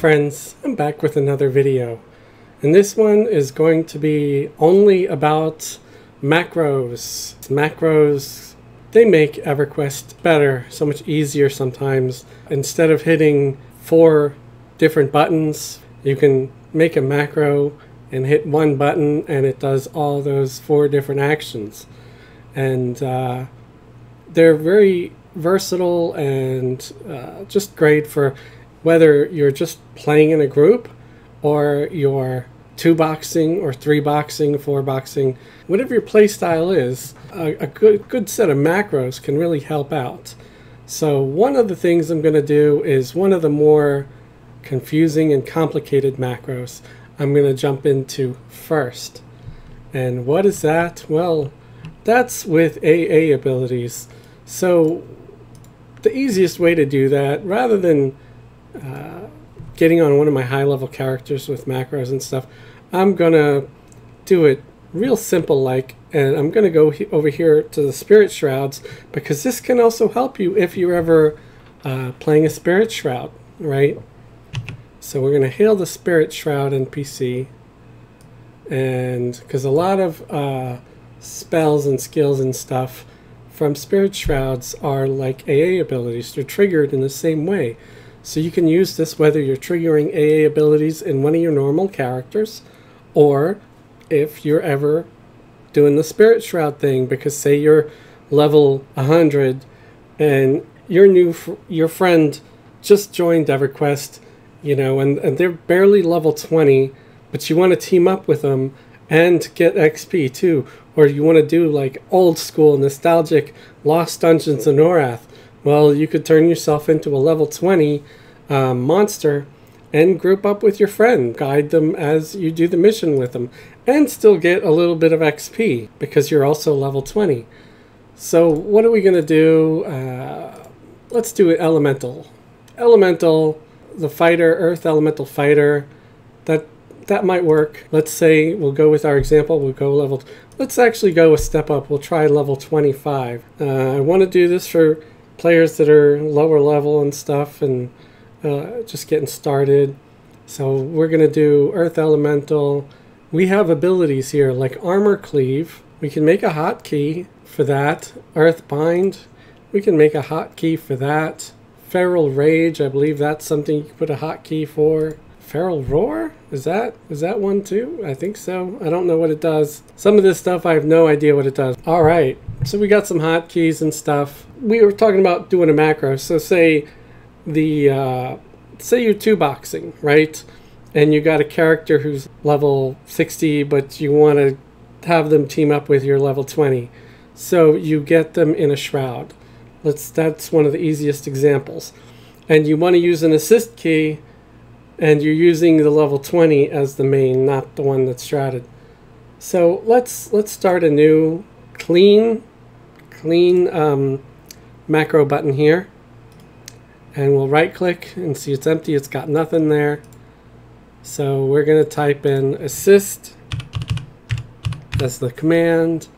Friends, I'm back with another video. And this one is going to be only about macros. Macros, they make EverQuest better, so much easier sometimes. Instead of hitting four different buttons, you can make a macro and hit one button and it does all those four different actions. And uh, they're very versatile and uh, just great for whether you're just playing in a group or you're two boxing or three boxing, four boxing, whatever your play style is, a, a good, good set of macros can really help out. So one of the things I'm going to do is one of the more confusing and complicated macros I'm going to jump into first. And what is that? Well, that's with AA abilities. So the easiest way to do that, rather than uh, getting on one of my high level characters with macros and stuff, I'm gonna do it real simple like and I'm gonna go he over here to the spirit shrouds because this can also help you if you're ever uh, playing a spirit shroud right? So we're gonna hail the spirit shroud NPC and because a lot of uh, spells and skills and stuff from spirit shrouds are like AA abilities. They're triggered in the same way so you can use this whether you're triggering AA abilities in one of your normal characters or if you're ever doing the spirit shroud thing because say you're level 100 and your new your friend just joined EverQuest, you know, and, and they're barely level 20, but you want to team up with them and get XP too, or you want to do like old school nostalgic Lost Dungeons of Norath. Well, you could turn yourself into a level 20 um, monster and group up with your friend, guide them as you do the mission with them, and still get a little bit of XP because you're also level 20. So, what are we going to do? Uh, let's do elemental. Elemental, the fighter, earth elemental fighter, that that might work. Let's say we'll go with our example, we'll go level. Let's actually go a step up. We'll try level 25. Uh, I want to do this for players that are lower level and stuff and uh, just getting started. So we're going to do Earth Elemental. We have abilities here like Armor Cleave. We can make a hotkey for that. Earth Bind. We can make a hotkey for that. Feral Rage. I believe that's something you can put a hotkey for. Feral Roar? Is that is that one too? I think so. I don't know what it does. Some of this stuff I have no idea what it does. All right. So we got some hotkeys and stuff. We were talking about doing a macro. So say the uh, say you're two boxing, right? And you got a character who's level 60, but you want to have them team up with your level 20. So you get them in a shroud. Let's that's one of the easiest examples. And you want to use an assist key and you're using the level 20 as the main, not the one that's shrouded. So let's let's start a new clean clean um, macro button here and we'll right click and see it's empty it's got nothing there so we're going to type in assist as the command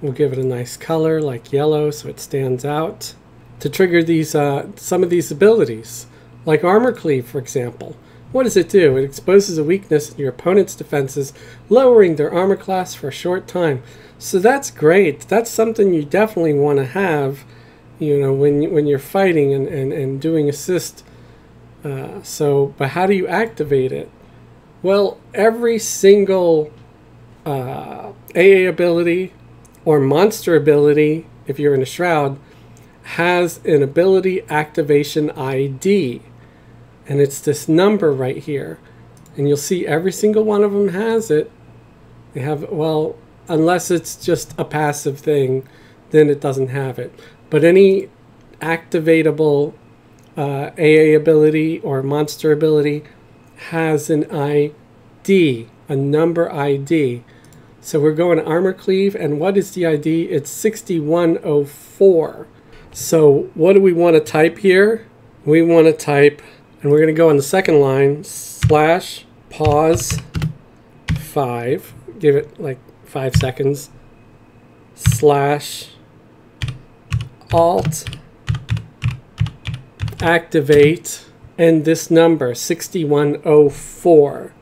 we'll give it a nice color like yellow so it stands out to trigger these uh, some of these abilities like armor cleave for example what does it do? It exposes a weakness in your opponent's defenses, lowering their armor class for a short time. So that's great. That's something you definitely want to have, you know, when, when you're fighting and, and, and doing assist. Uh, so, but how do you activate it? Well, every single uh, AA ability or monster ability, if you're in a shroud, has an ability activation ID and it's this number right here and you'll see every single one of them has it they have well unless it's just a passive thing then it doesn't have it but any activatable uh, AA ability or monster ability has an ID a number ID so we're going to armor cleave and what is the ID it's 6104 so what do we want to type here? We want to type and we're going to go on the second line, slash pause 5, give it like 5 seconds, slash alt activate and this number 6104.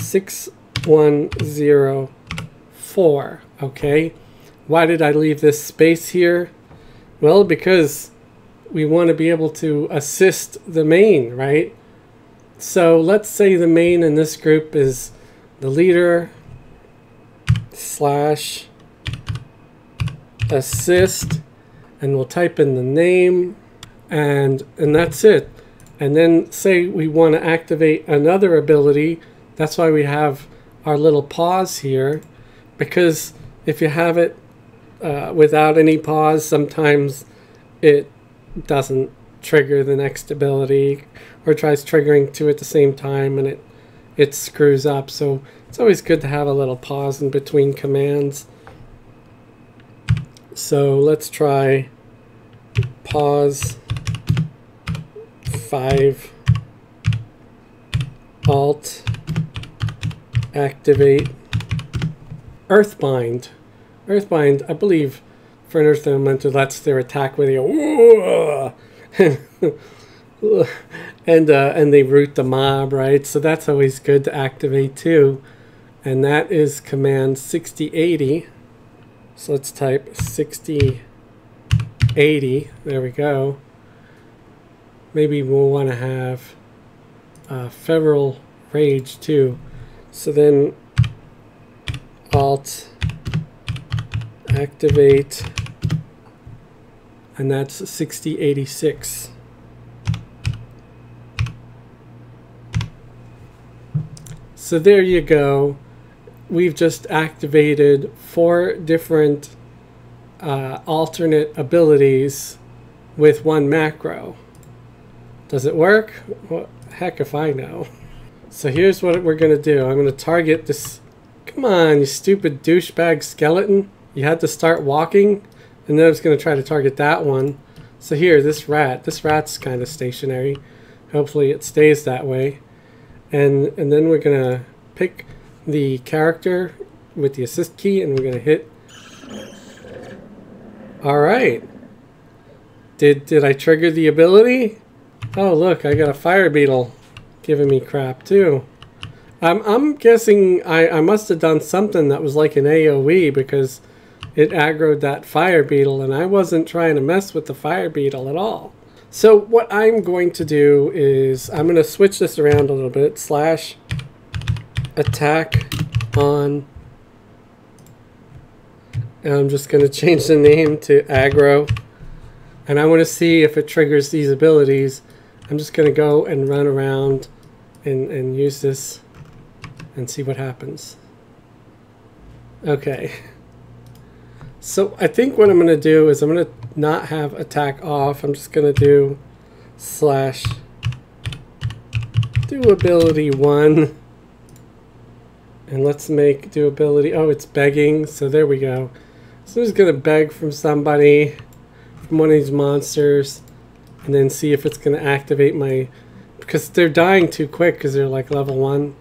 6104. Okay. Why did I leave this space here? Well, because we want to be able to assist the main, right? So let's say the main in this group is the leader slash assist and we'll type in the name and and that's it. And then say we want to activate another ability that's why we have our little pause here because if you have it uh, without any pause sometimes it doesn't trigger the next ability or tries triggering two at the same time and it it screws up. So it's always good to have a little pause in between commands so let's try pause 5 alt activate earthbind. Earthbind i believe for an earth elemental that's their attack where they go and uh, and they root the mob right? So that's always good to activate too. And that is command 6080 so let's type 6080 there we go. Maybe we'll want to have uh, rage too. So then alt activate and that's 6086 so there you go we've just activated four different uh, alternate abilities with one macro does it work? Well, heck if I know. So here's what we're going to do. I'm going to target this... Come on, you stupid douchebag skeleton. You had to start walking, and then I was going to try to target that one. So here, this rat. This rat's kind of stationary. Hopefully it stays that way. And, and then we're going to pick the character with the assist key, and we're going to hit... Alright. Did, did I trigger the ability? Oh, look, I got a fire beetle giving me crap, too. I'm, I'm guessing I, I must have done something that was like an AoE because it aggroed that fire beetle, and I wasn't trying to mess with the fire beetle at all. So what I'm going to do is I'm going to switch this around a little bit. Slash attack on and I'm just going to change the name to aggro and I want to see if it triggers these abilities I'm just going to go and run around and, and use this and see what happens. Okay. So I think what I'm going to do is I'm going to not have attack off. I'm just going to do slash do ability 1 and let's make do ability oh it's begging. So there we go. So I'm just gonna beg from somebody from one of these monsters and then see if it's going to activate my because they're dying too quick because they're like level one.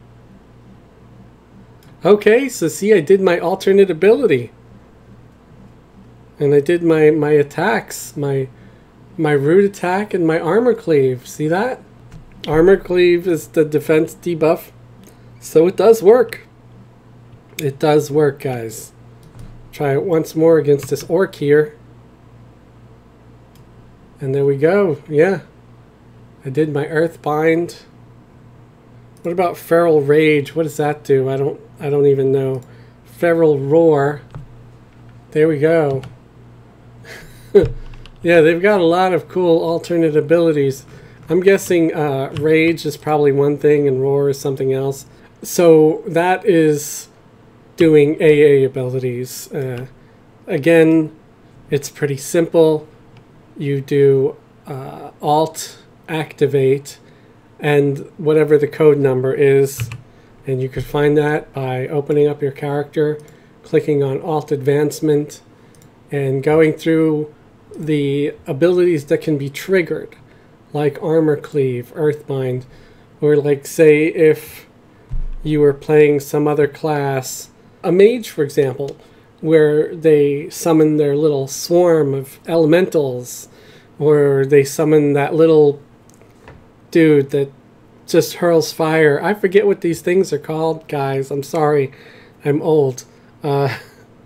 Okay so see I did my alternate ability. And I did my my attacks my my root attack and my armor cleave. See that? Armor cleave is the defense debuff. So it does work it does work guys try it once more against this orc here and there we go. Yeah. I did my earth bind. What about feral rage? What does that do? I don't I don't even know. Feral roar. There we go. yeah, they've got a lot of cool alternate abilities. I'm guessing uh, rage is probably one thing and roar is something else. So that is doing AA abilities. Uh, again, it's pretty simple you do uh, Alt activate and whatever the code number is. And you could find that by opening up your character, clicking on Alt Advancement, and going through the abilities that can be triggered, like Armor Cleave, Earthbind, or like say if you were playing some other class, a mage for example, where they summon their little swarm of elementals, or they summon that little dude that just hurls fire. I forget what these things are called, guys. I'm sorry. I'm old. Uh,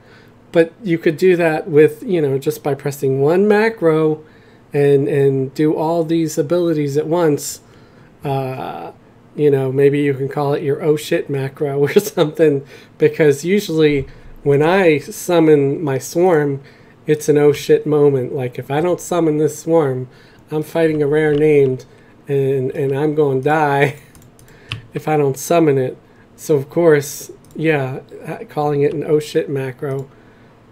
but you could do that with, you know, just by pressing one macro and and do all these abilities at once. Uh, you know, maybe you can call it your oh shit macro or something because usually when I summon my swarm, it's an oh shit moment. Like if I don't summon this swarm, I'm fighting a rare named and and I'm going to die if I don't summon it. So of course, yeah, uh, calling it an oh shit macro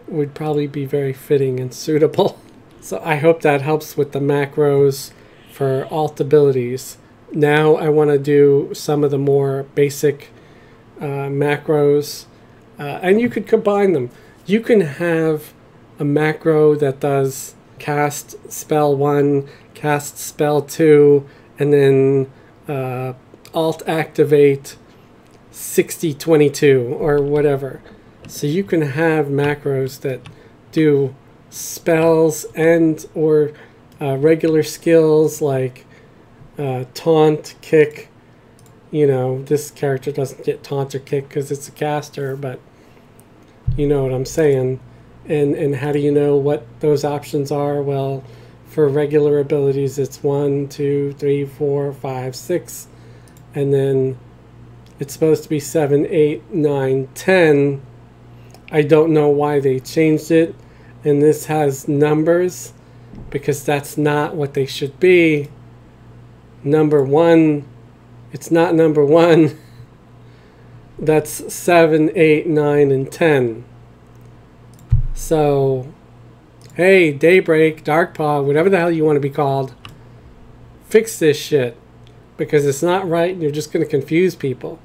would probably be very fitting and suitable. So I hope that helps with the macros for alt abilities. Now I want to do some of the more basic uh, macros, uh, and you could combine them. You can have a macro that does cast spell 1, cast spell 2, and then uh, alt activate 6022 or whatever. So you can have macros that do spells and or uh, regular skills like uh, taunt, kick. You know, this character doesn't get taunt or kick because it's a caster, but you know what I'm saying. And and how do you know what those options are? Well, for regular abilities, it's one, two, three, four, five, six, and then it's supposed to be seven, eight, nine, ten. I don't know why they changed it, and this has numbers because that's not what they should be. Number one, it's not number one. That's seven, eight, nine, and ten. So hey, Daybreak, Darkpaw, whatever the hell you want to be called, fix this shit. Because it's not right and you're just going to confuse people.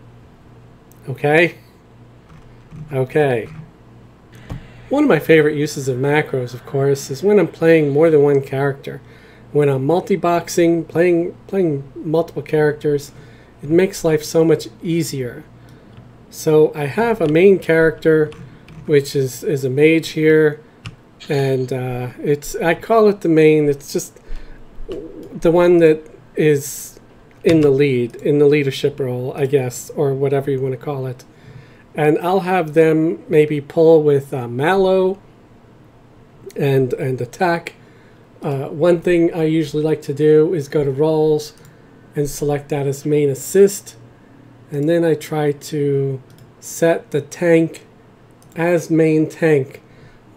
Okay? Okay. One of my favorite uses of macros, of course, is when I'm playing more than one character. When I'm multi-boxing, playing, playing multiple characters, it makes life so much easier. So I have a main character, which is, is a mage here, and uh, it's I call it the main. It's just the one that is in the lead, in the leadership role, I guess, or whatever you want to call it. And I'll have them maybe pull with uh, Malo and and attack. Uh, one thing I usually like to do is go to roles and select that as main assist, and then I try to set the tank as main tank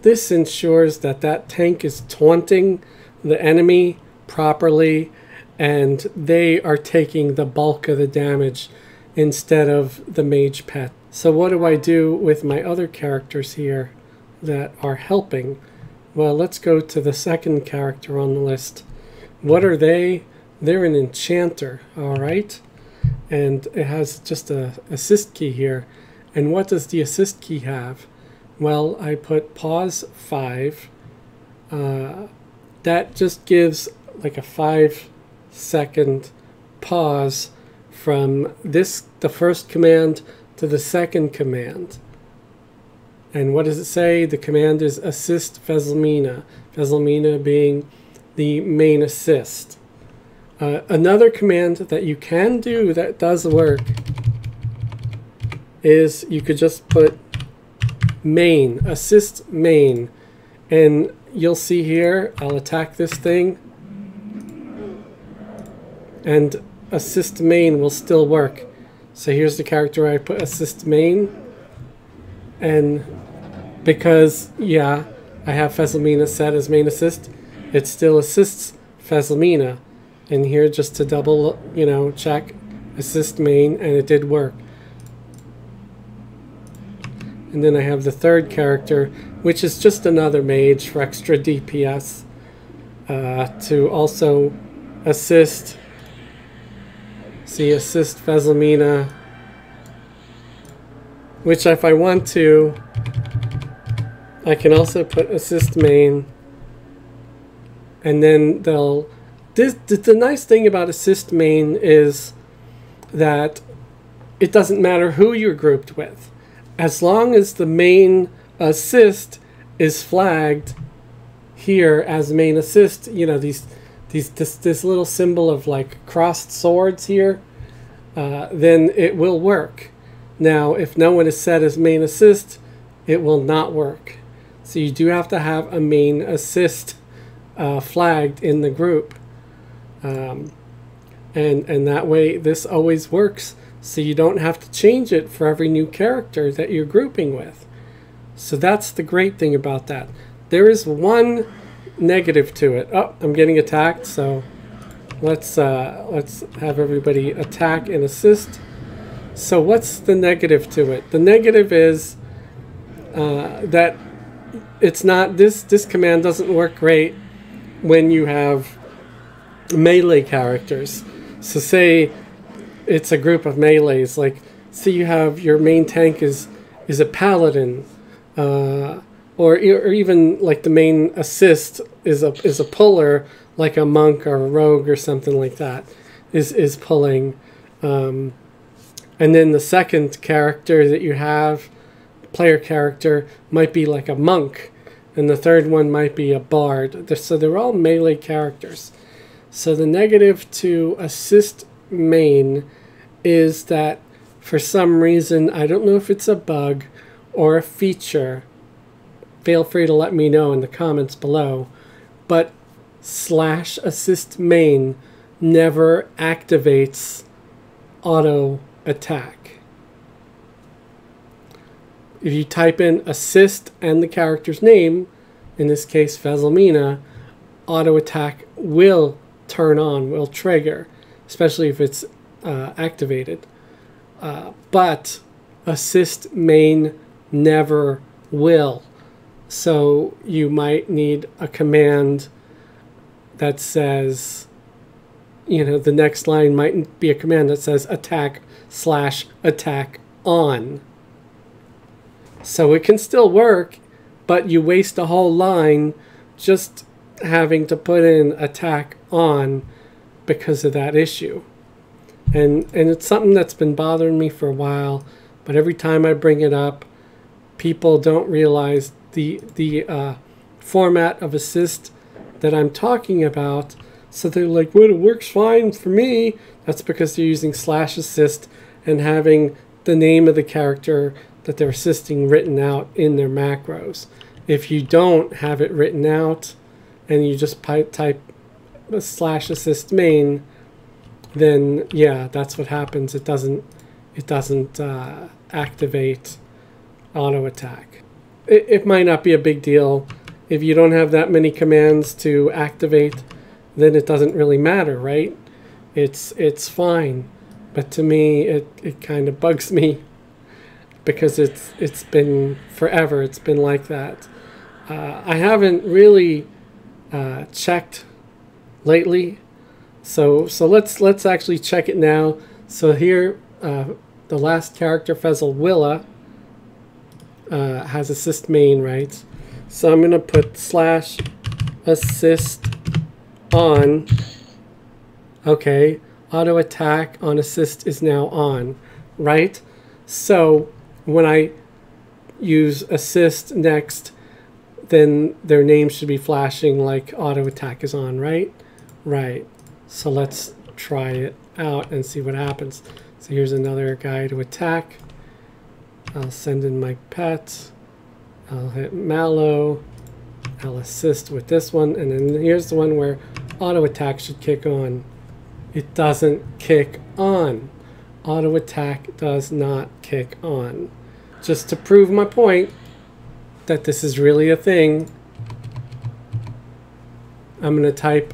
this ensures that that tank is taunting the enemy properly and they are taking the bulk of the damage instead of the mage pet. So what do I do with my other characters here that are helping? Well, let's go to the second character on the list. What are they? They're an enchanter, all right? And it has just a assist key here. And what does the assist key have? Well, I put pause 5. Uh, that just gives like a 5 second pause from this the first command to the second command. And what does it say? The command is assist Fezzelmina. Fezzelmina being the main assist. Uh, another command that you can do that does work is you could just put main, assist main. And you'll see here, I'll attack this thing. And assist main will still work. So here's the character I put assist main. And because, yeah, I have Fezzelmina set as main assist, it still assists Fezzelmina. And here just to double, you know, check assist main, and it did work. And then I have the third character, which is just another mage for extra DPS uh, to also assist. See, assist Fezzelmina, which if I want to, I can also put assist main, and then they'll. This, the nice thing about assist main is that it doesn't matter who you're grouped with as long as the main assist is flagged here as main assist, you know, these these this this little symbol of like crossed swords here, uh, then it will work. Now, if no one is set as main assist, it will not work. So you do have to have a main assist uh, flagged in the group. Um, and, and that way this always works so you don't have to change it for every new character that you're grouping with. So that's the great thing about that. There is one negative to it. Oh, I'm getting attacked, so let's uh, let's have everybody attack and assist. So what's the negative to it? The negative is uh, that it's not this this command doesn't work great when you have melee characters. So say it's a group of melees, like say you have your main tank is is a paladin, uh, or or even like the main assist is a is a puller, like a monk or a rogue or something like that, is is pulling, um, and then the second character that you have, player character might be like a monk, and the third one might be a bard. So they're all melee characters. So the negative to assist main is that for some reason, I don't know if it's a bug or a feature, feel free to let me know in the comments below, but slash assist main never activates auto attack. If you type in assist and the character's name, in this case Fezzelmina, auto attack will turn on, will trigger, especially if it's uh, activated. Uh, but assist main never will. So you might need a command that says, you know, the next line might be a command that says attack slash attack on. So it can still work, but you waste a whole line just having to put in attack on because of that issue. And and it's something that's been bothering me for a while, but every time I bring it up, people don't realize the the uh, format of assist that I'm talking about. So they're like, "Well, it works fine for me." That's because they're using slash assist and having the name of the character that they're assisting written out in their macros. If you don't have it written out and you just type slash assist main, then yeah, that's what happens. It doesn't it doesn't uh, activate auto attack. It, it might not be a big deal if you don't have that many commands to activate. Then it doesn't really matter, right? It's it's fine, but to me it, it kind of bugs me because it's it's been forever. It's been like that. Uh, I haven't really uh, checked lately, so so let's let's actually check it now. So here, uh, the last character Fezelwilla uh, has assist main right. So I'm gonna put slash assist on. Okay, auto attack on assist is now on, right? So when I use assist next, then their name should be flashing like auto attack is on, right? Right. So let's try it out and see what happens. So here's another guy to attack. I'll send in my pet. I'll hit Malo. I'll assist with this one. And then here's the one where auto attack should kick on. It doesn't kick on. Auto attack does not kick on just to prove my point that this is really a thing, I'm going to type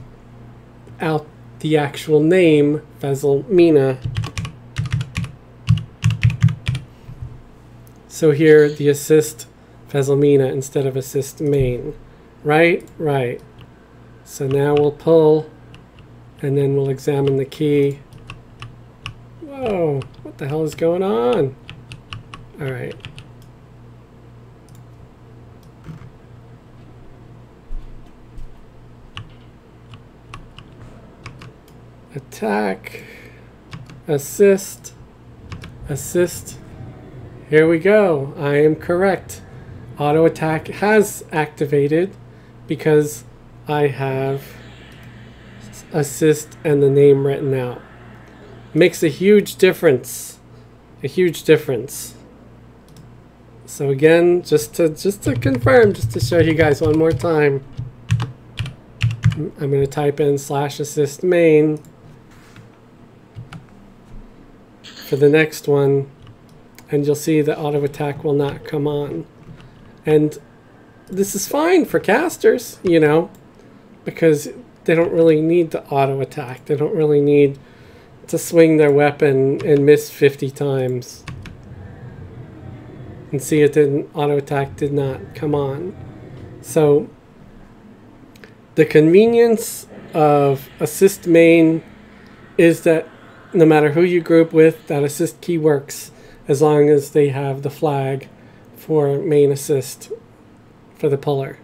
out the actual name, Fezzelmina. So here, the assist Fezzelmina instead of assist main. Right? Right. So now we'll pull, and then we'll examine the key. Whoa, what the hell is going on? All right. Attack. Assist. Assist. Here we go. I am correct. Auto attack has activated because I have assist and the name written out. Makes a huge difference. A huge difference. So again, just to just to confirm, just to show you guys one more time, I'm going to type in slash assist main for the next one, and you'll see the auto attack will not come on. And this is fine for casters, you know, because they don't really need the auto attack. They don't really need to swing their weapon and miss 50 times. And see it didn't, auto attack did not come on. So the convenience of assist main is that no matter who you group with, that assist key works as long as they have the flag for main assist for the puller.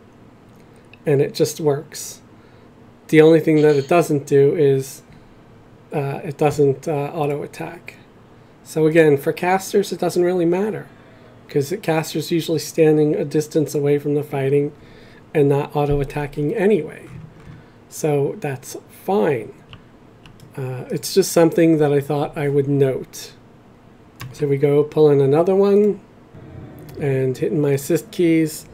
And it just works. The only thing that it doesn't do is uh, it doesn't uh, auto attack. So again, for casters, it doesn't really matter because caster's usually standing a distance away from the fighting and not auto attacking anyway. So that's fine. Uh, it's just something that I thought I would note. So we go pulling another one and hitting my assist keys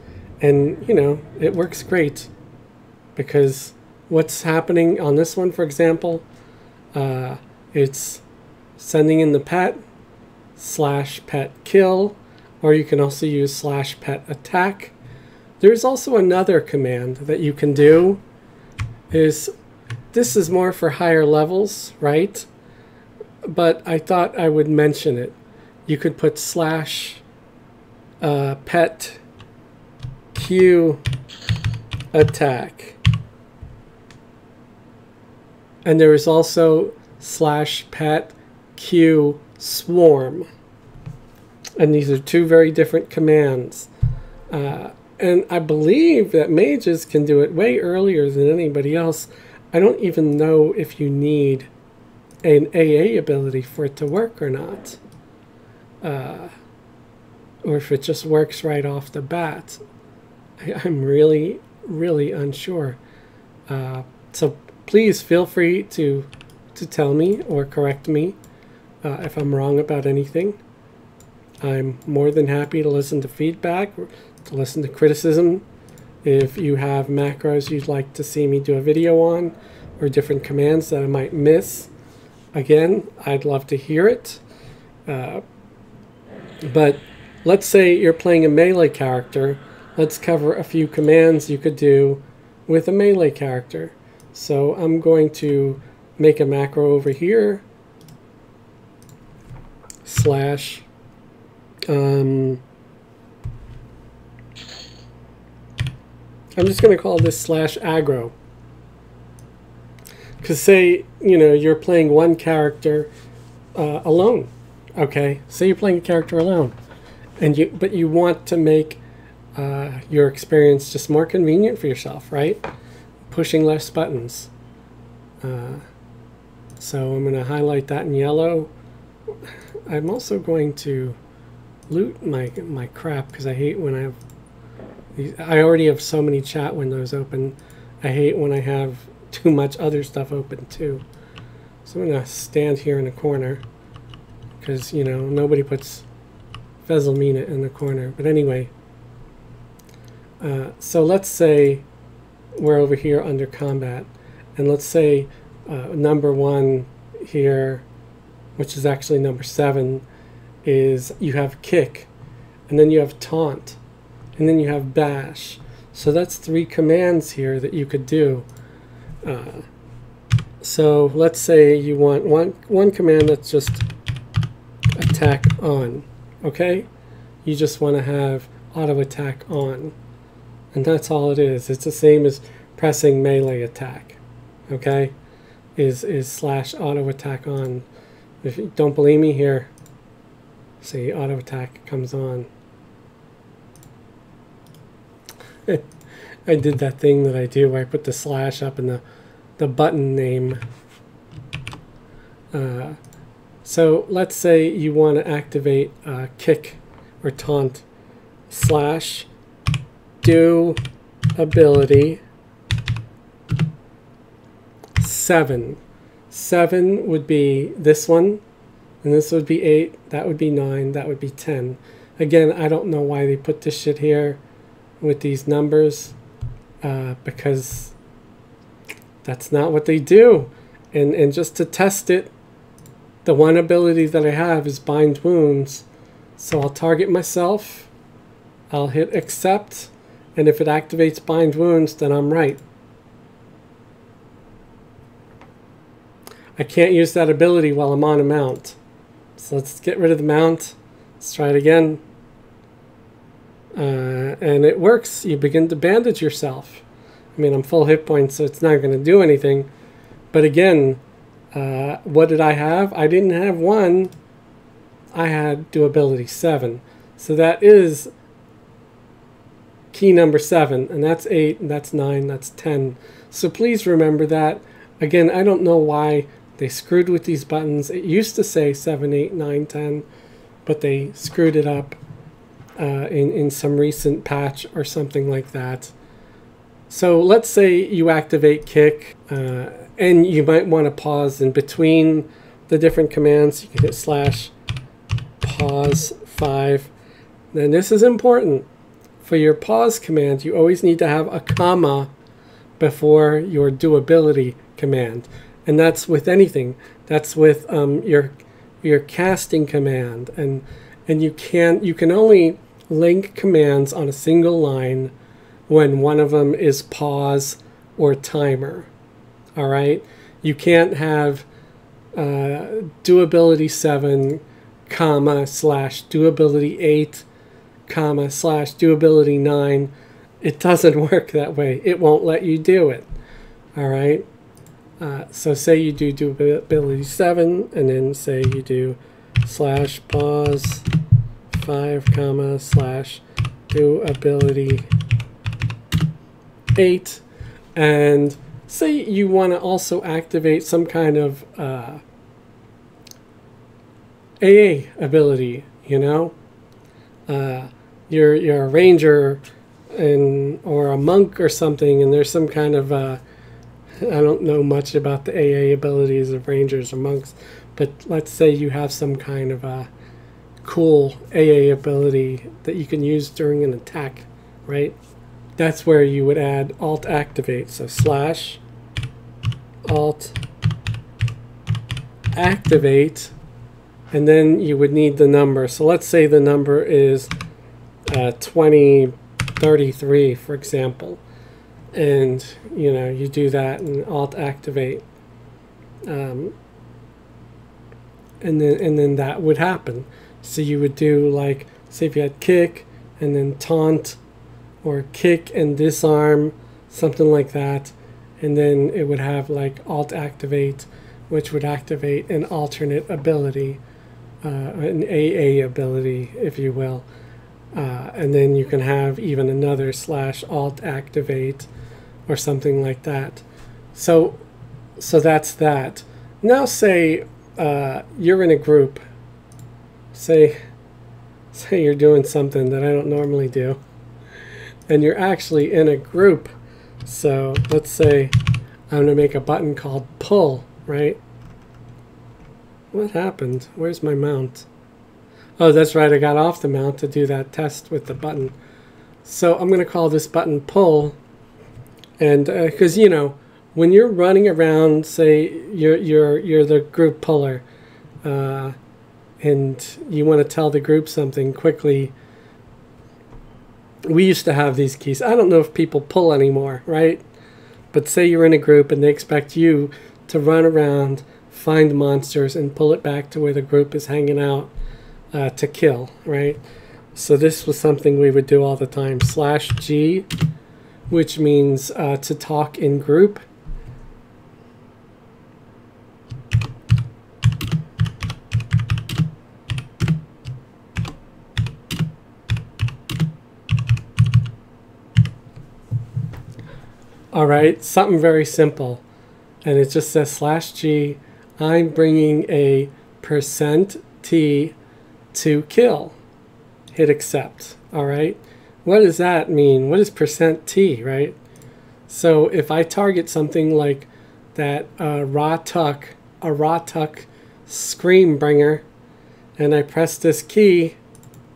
and you know it works great because what's happening on this one for example uh, it's sending in the pet slash pet kill or you can also use slash pet attack there's also another command that you can do is this is more for higher levels right but I thought I would mention it you could put slash uh, pet Q attack. And there is also slash pet Q swarm. And these are two very different commands. Uh, and I believe that mages can do it way earlier than anybody else. I don't even know if you need an AA ability for it to work or not. Uh, or if it just works right off the bat. I, am really, really unsure. Uh, so please feel free to to tell me or correct me uh, if I'm wrong about anything. I'm more than happy to listen to feedback, to listen to criticism. If you have macros you'd like to see me do a video on, or different commands that I might miss, again, I'd love to hear it. Uh, but let's say you're playing a melee character let's cover a few commands you could do with a melee character. So I'm going to make a macro over here slash um, I'm just going to call this slash aggro. Because say, you know, you're playing one character uh, alone. Okay, say you're playing a character alone. and you But you want to make uh, your experience just more convenient for yourself, right? Pushing less buttons. Uh, so I'm going to highlight that in yellow. I'm also going to loot my my crap because I hate when I have these, I already have so many chat windows open. I hate when I have too much other stuff open too. So I'm to stand here in the corner because, you know, nobody puts Fezzelmina in the corner. But anyway, uh, so let's say we're over here under combat, and let's say uh, number one here, which is actually number seven, is you have kick, and then you have taunt, and then you have bash. So that's three commands here that you could do. Uh, so let's say you want one, one command that's just attack on, okay? You just want to have auto attack on. And that's all it is. It's the same as pressing melee attack. Okay? Is is slash auto attack on. If you don't believe me here, see auto attack comes on. I did that thing that I do where I put the slash up in the, the button name. Uh, so let's say you want to activate uh, kick or taunt slash do ability 7. 7 would be this one, and this would be 8, that would be 9, that would be 10. Again, I don't know why they put this shit here with these numbers, uh, because that's not what they do. And, and just to test it, the one ability that I have is bind wounds. So I'll target myself, I'll hit accept, and if it activates bind wounds, then I'm right. I can't use that ability while I'm on a mount. So let's get rid of the mount. Let's try it again. Uh, and it works. You begin to bandage yourself. I mean, I'm full hit points, so it's not going to do anything. But again, uh, what did I have? I didn't have one. I had doability 7. So that is key number 7. And that's 8, and that's 9, that's 10. So please remember that. Again, I don't know why they screwed with these buttons. It used to say 7, 8, 9, 10, but they screwed it up uh, in, in some recent patch or something like that. So let's say you activate kick uh, and you might want to pause in between the different commands. You can hit slash pause 5. Then this is important. For your pause command, you always need to have a comma before your doability command and that's with anything. That's with um, your your casting command, and and you can you can only link commands on a single line when one of them is pause or timer. All right, you can't have uh, doability seven comma slash doability eight comma slash doability nine. It doesn't work that way. It won't let you do it. All right. Uh, so say you do doability 7 and then say you do slash pause 5 comma slash doability 8 and say you want to also activate some kind of uh, AA ability, you know? Uh, you're, you're a ranger and or a monk or something and there's some kind of uh, I don't know much about the AA abilities of rangers or monks, but let's say you have some kind of a cool AA ability that you can use during an attack, right? That's where you would add alt activate. So slash alt activate, and then you would need the number. So let's say the number is uh, 2033, for example and you know you do that and alt activate um, and then and then that would happen. So you would do like say if you had kick and then taunt or kick and disarm something like that. And then it would have like alt activate which would activate an alternate ability uh, an AA ability if you will. Uh, and then you can have even another slash alt activate or something like that. So, so that's that. Now say uh, you're in a group. Say, say you're doing something that I don't normally do, and you're actually in a group. So let's say I'm going to make a button called pull, right? What happened? Where's my mount? Oh, that's right. I got off the mount to do that test with the button. So I'm going to call this button pull and because uh, you know when you're running around say you're you're you're the group puller uh, and you want to tell the group something quickly we used to have these keys. I don't know if people pull anymore right? But say you're in a group and they expect you to run around find monsters and pull it back to where the group is hanging out uh, to kill right? So this was something we would do all the time. Slash g which means uh, to talk in group. All right, something very simple. And it just says slash G, I'm bringing a percent T to kill. Hit accept, all right? What does that mean? What is percent %t, right? So if I target something like that uh, raw tuck, a raw tuck scream bringer, and I press this key.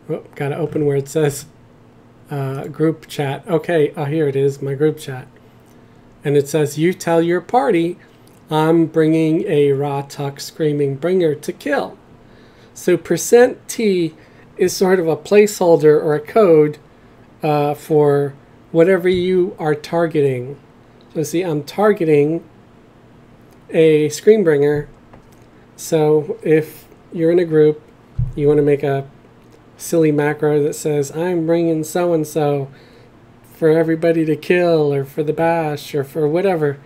Oh, gotta open where it says uh, group chat. Okay, oh, here it is, my group chat. And it says, You tell your party I'm bringing a raw tuck screaming bringer to kill. So percent %T is sort of a placeholder or a code uh, for whatever you are targeting. So see, I'm targeting a Screambringer. So if you're in a group, you want to make a silly macro that says, I'm bringing so-and-so for everybody to kill or for the bash or for whatever.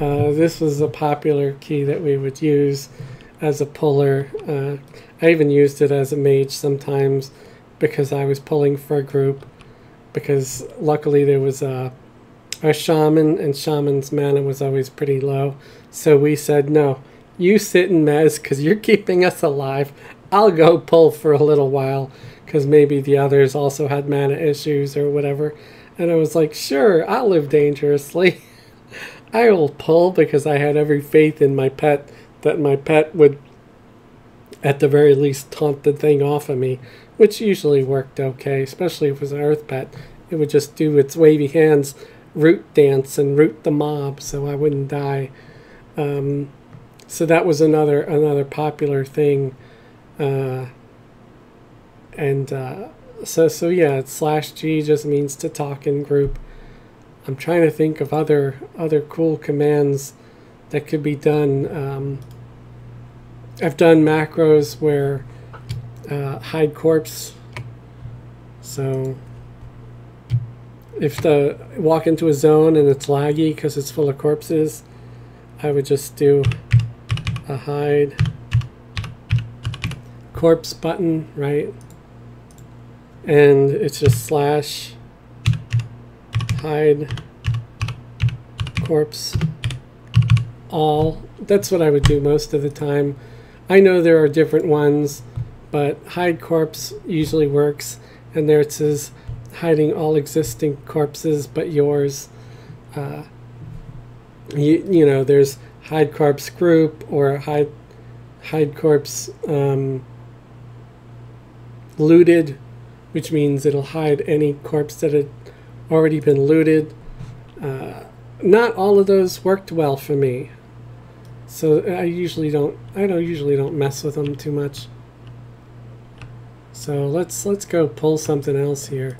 Uh, this was a popular key that we would use as a puller. Uh, I even used it as a mage sometimes because I was pulling for a group because luckily there was a, a shaman and shaman's mana was always pretty low. So we said, no, you sit in mez because you're keeping us alive. I'll go pull for a little while because maybe the others also had mana issues or whatever. And I was like, sure, I'll live dangerously. I will pull because I had every faith in my pet that my pet would at the very least taunt the thing off of me, which usually worked okay, especially if it was an earth pet. It would just do its wavy hands root dance and root the mob so I wouldn't die. Um, so that was another another popular thing. Uh, and uh, so so yeah, slash G just means to talk in group. I'm trying to think of other other cool commands that could be done. Um, I've done macros where uh, hide corpse. So if the walk into a zone and it's laggy because it's full of corpses, I would just do a hide corpse button, right? And it's just slash hide corpse all. That's what I would do most of the time. I know there are different ones, but hide corpse usually works. And there it says hiding all existing corpses but yours. Uh, you, you know, there's hide corpse group or hide hide corpse um, looted, which means it'll hide any corpse that had already been looted. Uh, not all of those worked well for me. So I usually don't I don't usually don't mess with them too much. So let's let's go pull something else here.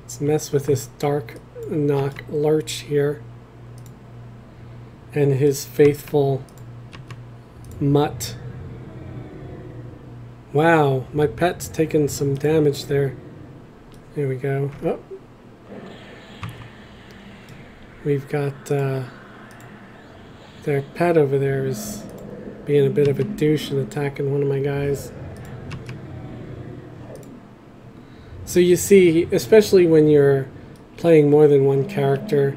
Let's mess with this dark knock lurch here. And his faithful mutt. Wow, my pet's taken some damage there. There we go. Oh. We've got uh, their pet over there is being a bit of a douche and attacking one of my guys. So you see, especially when you're playing more than one character,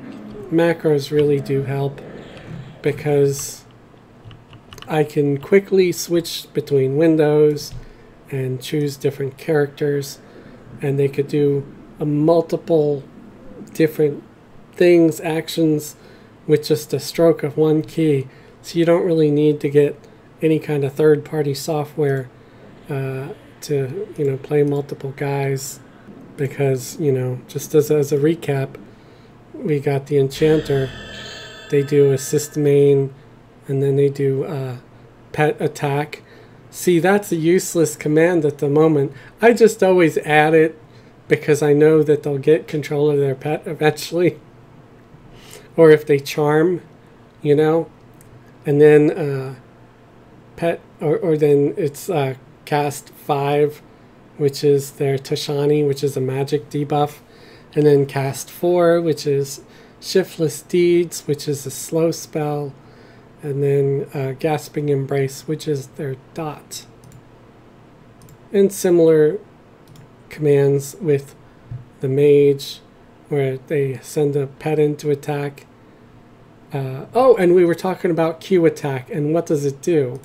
macros really do help because I can quickly switch between windows and choose different characters and they could do a multiple different things, actions with just a stroke of one key. So you don't really need to get any kind of third-party software uh, to you know play multiple guys because you know just as, as a recap we got the enchanter. They do assist main and then they do uh, pet attack. See that's a useless command at the moment. I just always add it because i know that they'll get control of their pet eventually. Or if they charm, you know, and then uh, pet, or, or then it's uh, cast five, which is their Tashani, which is a magic debuff, and then cast four, which is Shiftless Deeds, which is a slow spell, and then uh, Gasping Embrace, which is their dot. And similar commands with the mage where they send a pet in to attack. Uh, oh, and we were talking about Q attack and what does it do?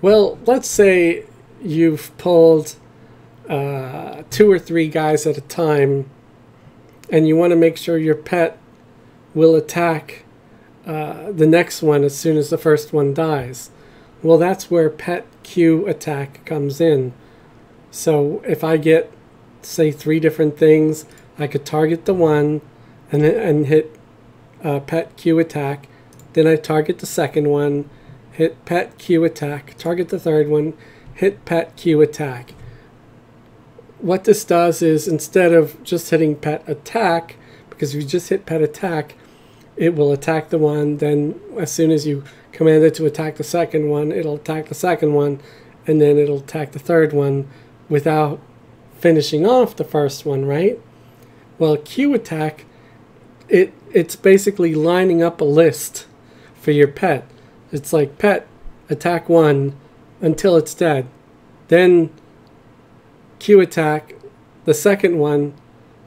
Well, let's say you've pulled uh, two or three guys at a time and you want to make sure your pet will attack uh, the next one as soon as the first one dies. Well, that's where pet Q attack comes in. So if I get, say, three different things, I could target the one and, and hit uh, pet Q attack. Then I target the second one, hit pet Q attack, target the third one, hit pet Q attack. What this does is instead of just hitting pet attack, because if you just hit pet attack, it will attack the one. Then as soon as you command it to attack the second one, it'll attack the second one, and then it'll attack the third one without finishing off the first one, right? Well, Q attack, it it's basically lining up a list for your pet. It's like pet attack one until it's dead. Then Q attack the second one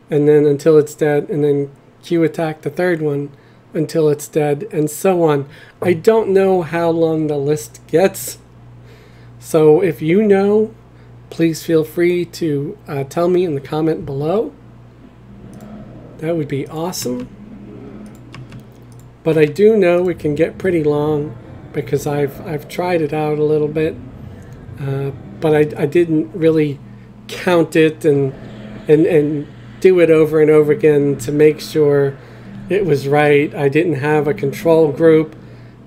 and then until it's dead and then Q attack the third one until it's dead, and so on. I don't know how long the list gets. So if you know, please feel free to uh, tell me in the comment below. That would be awesome. But I do know it can get pretty long because I've I've tried it out a little bit, uh, but I, I didn't really count it and and and do it over and over again to make sure it was right. I didn't have a control group.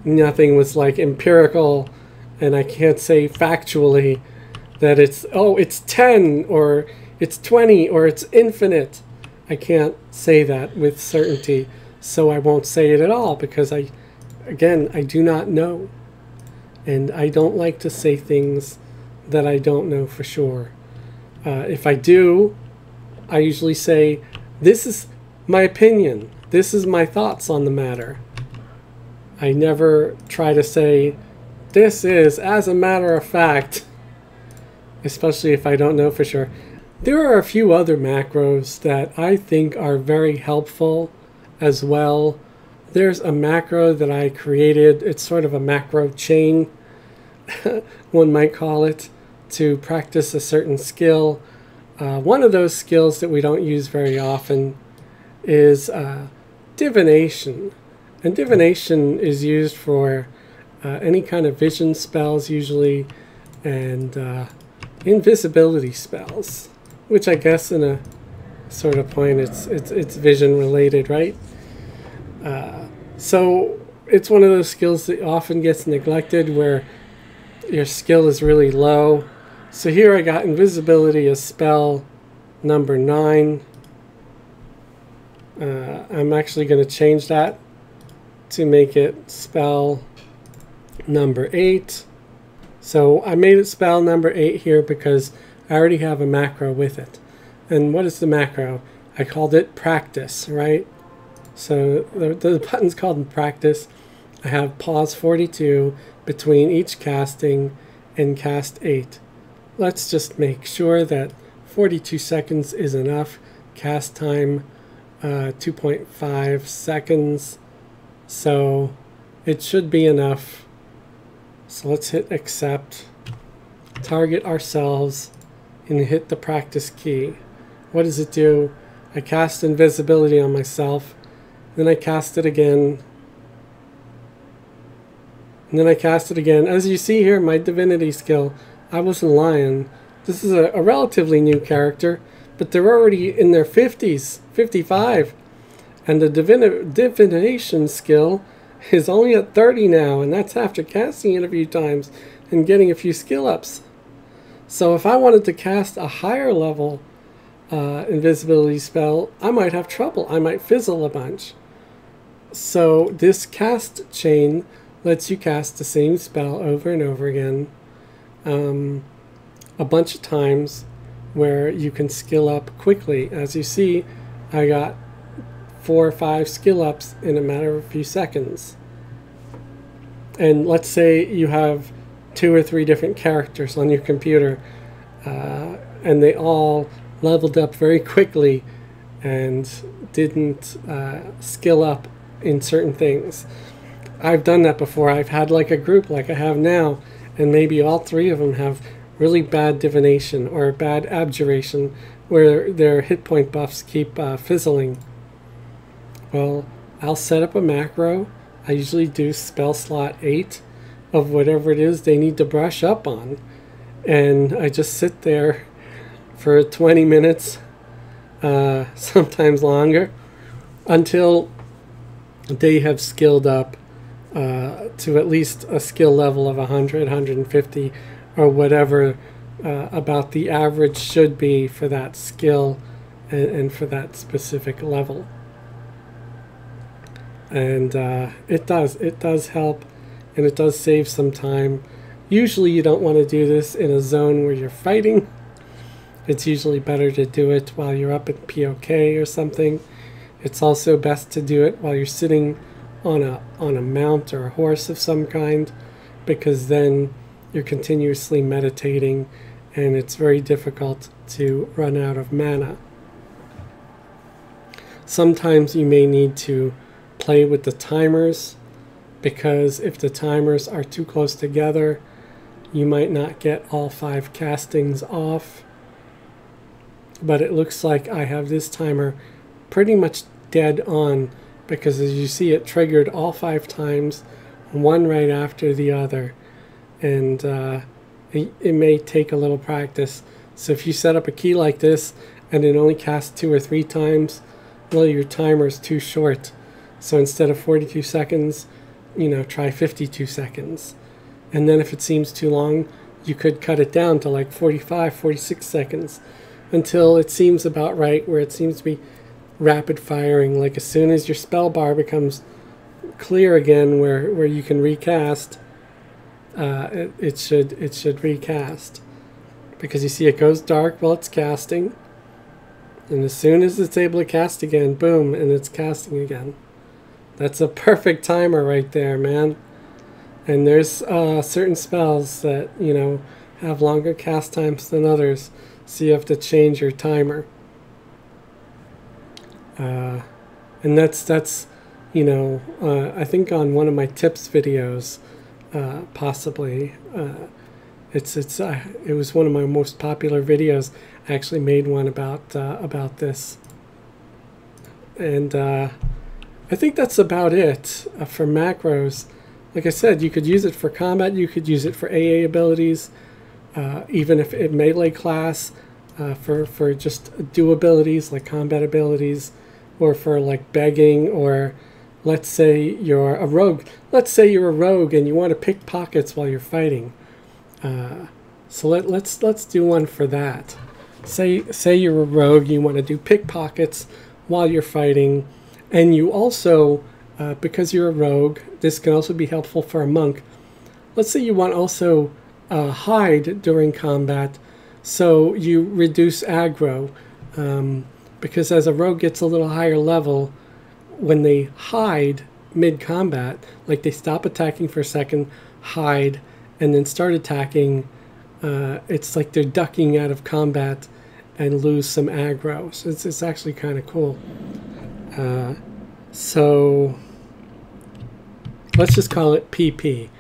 Nothing was like empirical, and I can't say factually that it's oh it's 10 or it's 20 or it's infinite. I can't say that with certainty, so I won't say it at all because I again, I do not know. And I don't like to say things that I don't know for sure. Uh, if I do, I usually say, This is my opinion. This is my thoughts on the matter. I never try to say, this is, as a matter of fact, especially if I don't know for sure. There are a few other macros that I think are very helpful as well. There's a macro that I created, it's sort of a macro chain, one might call it, to practice a certain skill. Uh, one of those skills that we don't use very often is uh, divination. And divination is used for uh, any kind of vision spells, usually, and uh, invisibility spells, which I guess in a sort of point it's it's it's vision related, right? Uh, so it's one of those skills that often gets neglected, where your skill is really low. So here I got invisibility as spell number nine. Uh, I'm actually going to change that to make it spell number 8. So I made it spell number 8 here because I already have a macro with it. And what is the macro? I called it practice, right? So the, the button's called practice. I have pause 42 between each casting and cast 8. Let's just make sure that 42 seconds is enough cast time uh, 2.5 seconds. So it should be enough. So let's hit accept, target ourselves, and hit the practice key. What does it do? I cast invisibility on myself, then I cast it again, and then I cast it again. As you see here, my divinity skill, I wasn't lying. This is a, a relatively new character but they're already in their 50s, 55. And the divina- divination skill is only at 30 now, and that's after casting it a few times and getting a few skill ups. So if I wanted to cast a higher level uh, invisibility spell, I might have trouble. I might fizzle a bunch. So this cast chain lets you cast the same spell over and over again um, a bunch of times where you can skill up quickly. As you see, I got four or five skill ups in a matter of a few seconds. And let's say you have two or three different characters on your computer, uh, and they all leveled up very quickly and didn't uh, skill up in certain things. I've done that before. I've had like a group like I have now, and maybe all three of them have really bad divination or bad abjuration where their hit point buffs keep uh, fizzling. Well, I'll set up a macro. I usually do spell slot 8 of whatever it is they need to brush up on. And I just sit there for 20 minutes, uh, sometimes longer, until they have skilled up uh, to at least a skill level of 100, 150, or whatever uh, about the average should be for that skill and, and for that specific level. And uh, it does, it does help and it does save some time. Usually you don't want to do this in a zone where you're fighting. It's usually better to do it while you're up at POK or something. It's also best to do it while you're sitting on a on a mount or a horse of some kind because then you're continuously meditating and it's very difficult to run out of mana. Sometimes you may need to play with the timers because if the timers are too close together, you might not get all five castings off. But it looks like I have this timer pretty much dead on because as you see it triggered all five times, one right after the other. And uh, it, it may take a little practice. So if you set up a key like this and it only casts two or three times, well, your timer is too short. So instead of 42 seconds, you know, try 52 seconds. And then if it seems too long, you could cut it down to like 45, 46 seconds until it seems about right where it seems to be rapid firing. Like as soon as your spell bar becomes clear again where, where you can recast, uh, it, it should it should recast. Because you see it goes dark while it's casting and as soon as it's able to cast again boom and it's casting again. That's a perfect timer right there man. And there's uh, certain spells that you know have longer cast times than others so you have to change your timer uh, and that's that's you know uh, I think on one of my tips videos uh, possibly. Uh, it's it's it was one of my most popular videos. I actually made one about uh, about this, and uh, I think that's about it for macros. Like I said, you could use it for combat. You could use it for AA abilities, even if it melee class. for for just do abilities like combat abilities, or for like begging or let's say you're a rogue. Let's say you're a rogue and you want to pick pockets while you're fighting. Uh, so let, let's let's do one for that. Say say you're a rogue, you want to do pickpockets while you're fighting, and you also, uh, because you're a rogue, this can also be helpful for a monk. Let's say you want also uh, hide during combat, so you reduce aggro, um, because as a rogue gets a little higher level, when they hide mid combat, like they stop attacking for a second, hide, and then start attacking, uh, it's like they're ducking out of combat and lose some aggro. So it's, it's actually kind of cool. Uh, so let's just call it PP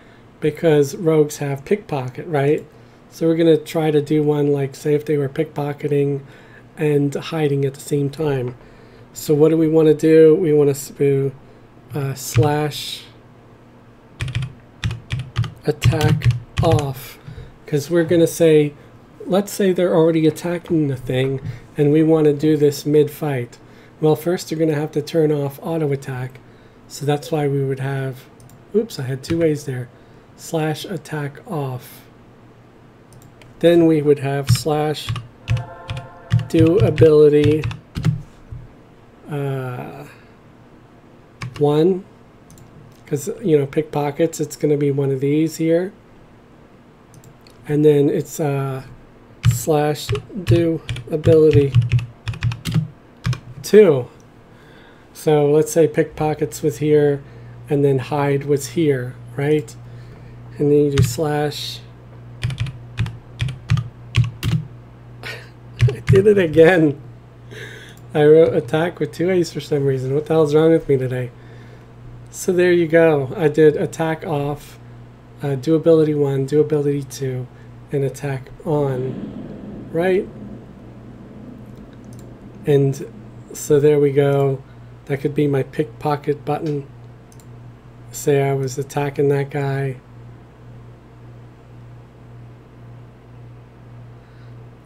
because rogues have pickpocket, right? So we're going to try to do one like, say, if they were pickpocketing and hiding at the same time. So what do we want to do? We want to do uh, slash attack off because we're going to say, let's say they're already attacking the thing and we want to do this mid-fight. Well, first you're going to have to turn off auto attack. So that's why we would have, oops, I had two ways there, slash attack off. Then we would have slash do ability uh, one, because, you know, pickpockets, it's going to be one of these here. And then it's uh, slash do ability two. So let's say pickpockets was here and then hide was here, right? And then you do slash. I did it again. I wrote attack with two A's for some reason. What the hell's wrong with me today? So there you go. I did attack off, uh, do ability 1, do ability 2, and attack on. Right? And so there we go. That could be my pickpocket button. say I was attacking that guy.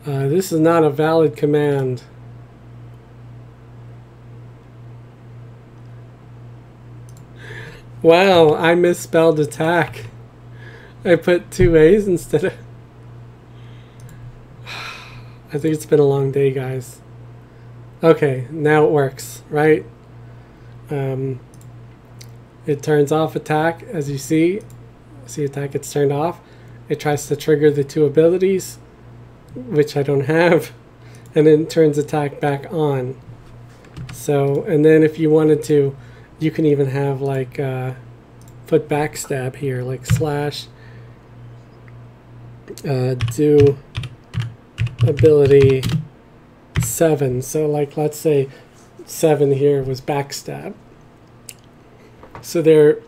Uh, this is not a valid command. Wow, I misspelled attack. I put two A's instead of... I think it's been a long day, guys. Okay, now it works, right? Um, it turns off attack, as you see. See attack gets turned off. It tries to trigger the two abilities, which I don't have, and then turns attack back on. So, and then if you wanted to, you can even have like uh, put backstab here, like slash uh, do ability 7. So like let's say 7 here was backstab. So there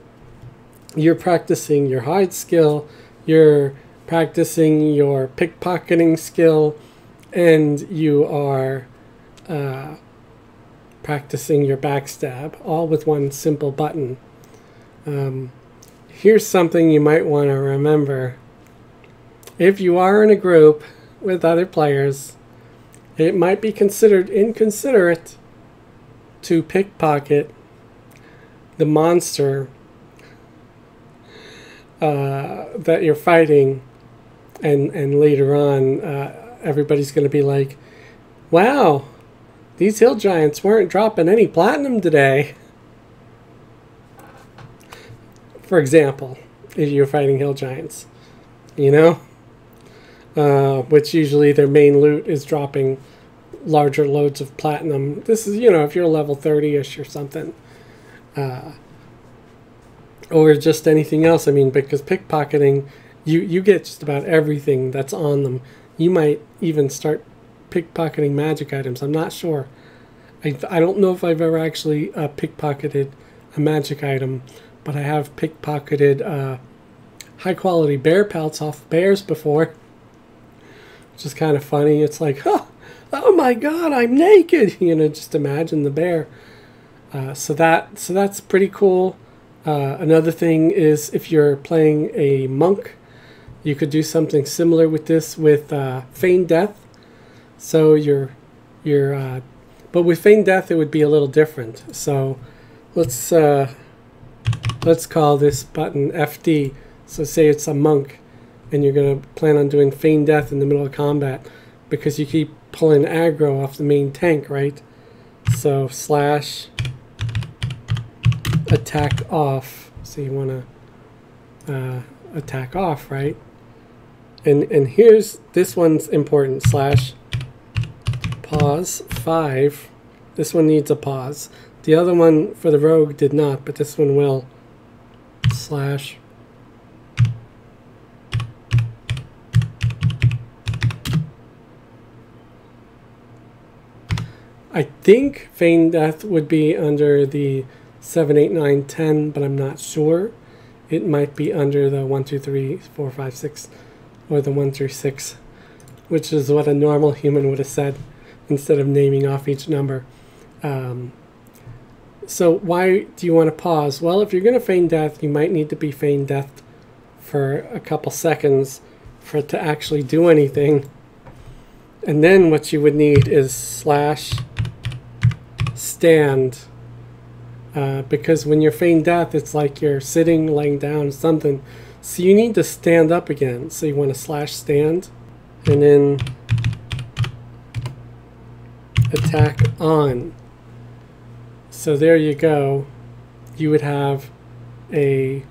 you're practicing your hide skill, you're practicing your pickpocketing skill, and you are uh, practicing your backstab, all with one simple button. Um, here's something you might want to remember. If you are in a group with other players, it might be considered inconsiderate to pickpocket the monster uh, that you're fighting, and and later on, uh, everybody's going to be like, "Wow, these hill giants weren't dropping any platinum today." For example, if you're fighting hill giants, you know, uh, which usually their main loot is dropping larger loads of platinum. This is, you know, if you're level 30ish or something. Uh, or just anything else. I mean, because pickpocketing, you, you get just about everything that's on them. You might even start pickpocketing magic items. I'm not sure. I, I don't know if I've ever actually uh, pickpocketed a magic item, but I have pickpocketed uh, high quality bear pelts off bears before. Which is kind of funny. It's like, huh, oh my god, I'm naked. You know, just imagine the bear. Uh, so that so that's pretty cool. Uh, another thing is if you're playing a monk, you could do something similar with this with uh, feign death. So you're you're uh, but with feign death it would be a little different. So let's uh, let's call this button FD. So say it's a monk, and you're gonna plan on doing feign death in the middle of combat because you keep pulling aggro off the main tank, right? So slash attack off. So you want to uh, attack off, right? And and here's this one's important. Slash pause five. This one needs a pause. The other one for the rogue did not, but this one will. Slash I think Feign Death would be under the 7, 8, 9, 10, but I'm not sure. It might be under the 1, 2, 3, 4, 5, 6, or the 1 through 6, which is what a normal human would have said instead of naming off each number. Um, so why do you want to pause? Well, if you're going to feign death, you might need to be feign death for a couple seconds for it to actually do anything. And then what you would need is slash stand uh, because when you're feign death, it's like you're sitting, laying down, something. So you need to stand up again. So you want to slash stand and then attack on. So there you go. You would have a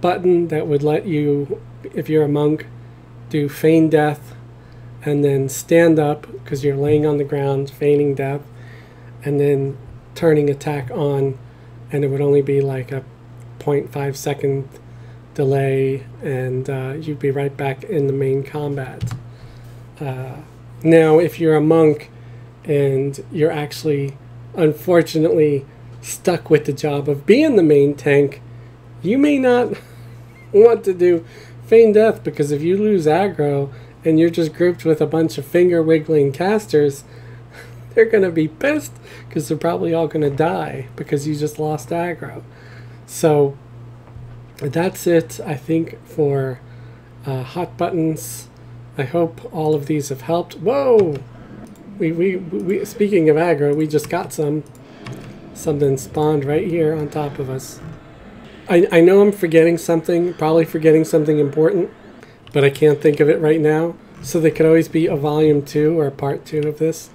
button that would let you, if you're a monk, do feign death and then stand up because you're laying on the ground, feigning death, and then turning attack on and it would only be like a 0.5 second delay and uh, you'd be right back in the main combat. Uh, now if you're a monk and you're actually unfortunately stuck with the job of being the main tank, you may not want to do feign death because if you lose aggro and you're just grouped with a bunch of finger wiggling casters, they're going to be pissed because they're probably all going to die because you just lost aggro. So that's it, I think, for uh, hot buttons. I hope all of these have helped. Whoa! We, we, we, speaking of aggro, we just got some. Something spawned right here on top of us. I, I know I'm forgetting something, probably forgetting something important, but I can't think of it right now. So there could always be a volume 2 or a part 2 of this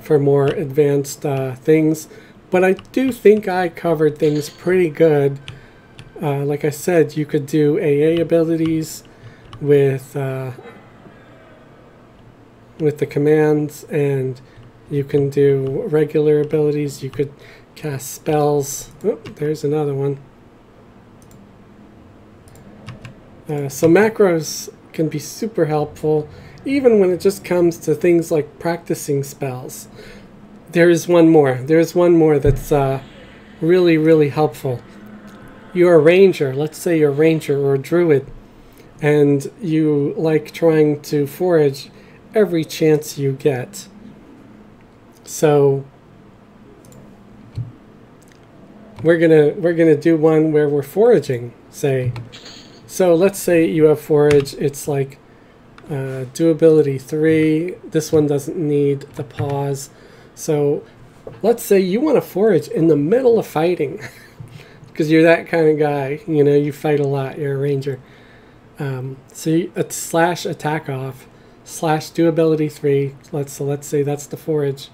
for more advanced uh, things. But I do think I covered things pretty good. Uh, like I said, you could do AA abilities with uh, with the commands, and you can do regular abilities. You could cast spells. Oh, there's another one. Uh, so macros can be super helpful, even when it just comes to things like practicing spells. There is one more. There is one more that's uh, really, really helpful. You're a ranger. Let's say you're a ranger or a druid, and you like trying to forage every chance you get. So we're gonna we're gonna do one where we're foraging, say. So let's say you have forage. It's like uh, doability three. This one doesn't need the pause. So let's say you want to forage in the middle of fighting because you're that kind of guy. You know, you fight a lot. You're a ranger. Um, so a slash attack off slash doability three. Let's so let's say that's the forage.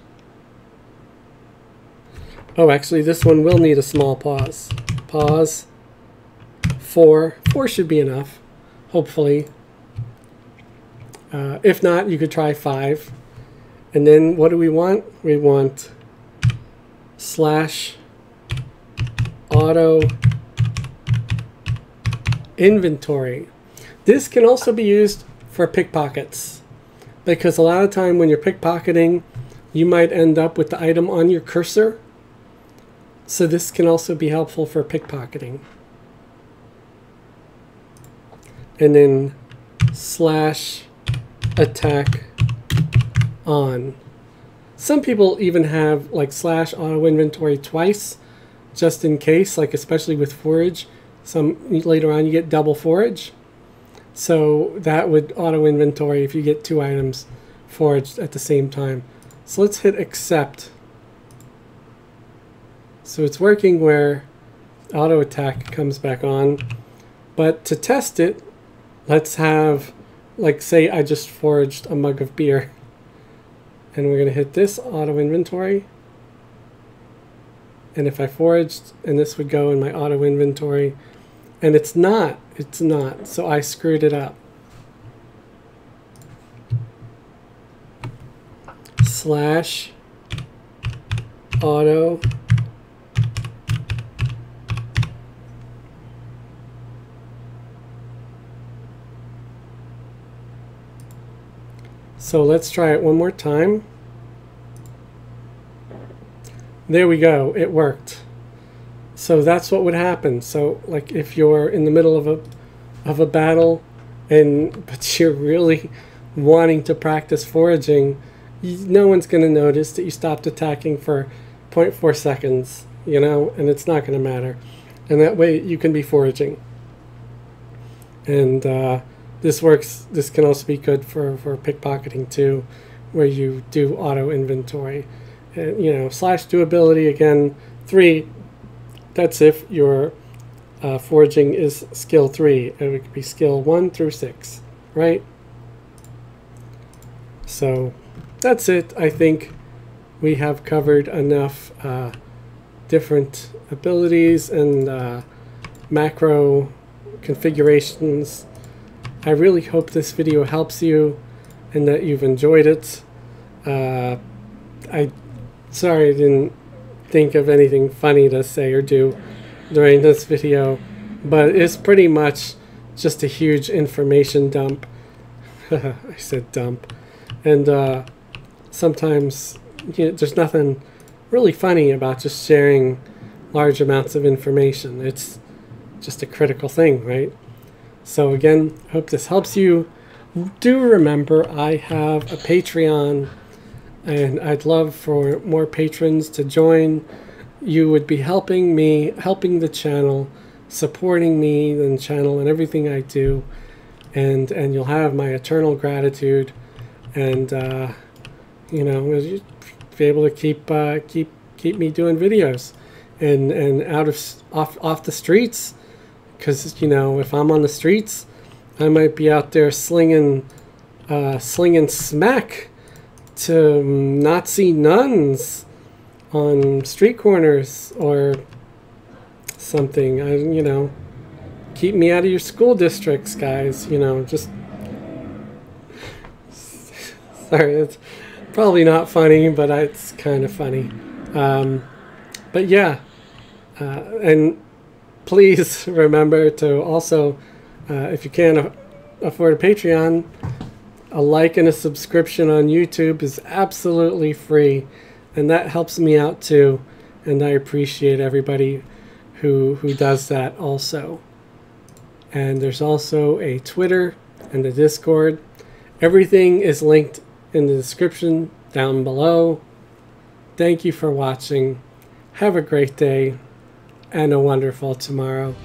Oh, actually, this one will need a small pause. Pause. Four. Four should be enough, hopefully. Uh, if not, you could try five. And then what do we want? We want slash auto inventory. This can also be used for pickpockets because a lot of time when you're pickpocketing, you might end up with the item on your cursor. So this can also be helpful for pickpocketing. And then slash attack on. Some people even have like slash auto inventory twice, just in case, like especially with forage. Some later on you get double forage. So that would auto inventory if you get two items foraged at the same time. So let's hit accept. So it's working where auto attack comes back on. But to test it, let's have, like say I just foraged a mug of beer and we're going to hit this auto inventory and if I foraged and this would go in my auto inventory and it's not it's not so I screwed it up slash auto So let's try it one more time. There we go, it worked. So that's what would happen. So like if you're in the middle of a of a battle and but you're really wanting to practice foraging, no one's going to notice that you stopped attacking for 0.4 seconds, you know, and it's not going to matter. And that way you can be foraging. And uh, this works. This can also be good for for pickpocketing too, where you do auto inventory. You know, slash doability again three. That's if your uh, foraging is skill three. It would be skill one through six, right? So that's it. I think we have covered enough uh, different abilities and uh, macro configurations I really hope this video helps you and that you've enjoyed it. Uh, I sorry I didn't think of anything funny to say or do during this video, but it's pretty much just a huge information dump. I said dump. And uh, sometimes you know, there's nothing really funny about just sharing large amounts of information. It's just a critical thing, right? So again, hope this helps you. Do remember I have a Patreon and I'd love for more patrons to join. You would be helping me, helping the channel supporting me and channel and everything I do, and and you'll have my eternal gratitude, and uh, you know you'd be able to keep uh, keep keep me doing videos, and and out of off off the streets, because you know if I'm on the streets, I might be out there slinging uh, slinging smack to Nazi nuns on street corners or something. I, you know, keep me out of your school districts, guys. You know, just sorry, it's probably not funny, but it's kind of funny. Um, but yeah, uh, and please remember to also, uh, if you can afford a Patreon, a like and a subscription on YouTube is absolutely free, and that helps me out too. And I appreciate everybody who who does that also. And there's also a Twitter and a Discord. Everything is linked in the description down below. Thank you for watching. Have a great day and a wonderful tomorrow.